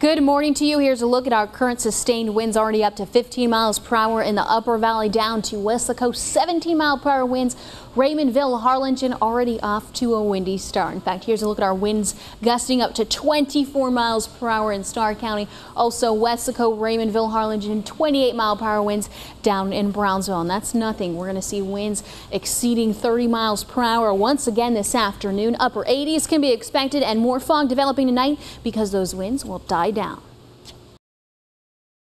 Good morning to you. Here's a look at our current sustained winds already up to 15 miles per hour in the upper valley down to Weslaco 17 mile per hour winds. Raymondville, Harlingen already off to a windy start. In fact, here's a look at our winds gusting up to 24 miles per hour in Starr County. Also Weslaco, Raymondville, Harlingen 28 mile per hour winds down in Brownsville. And that's nothing. We're going to see winds exceeding 30 miles per hour once again this afternoon. Upper 80s can be expected and more fog developing tonight because those winds will die lie down.